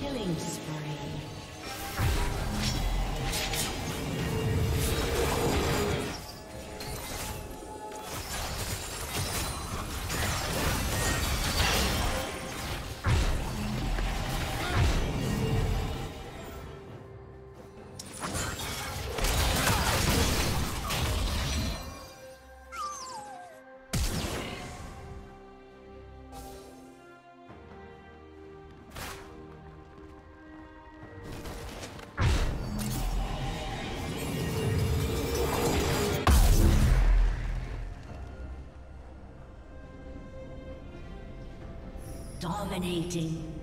Killing spree. Dominating.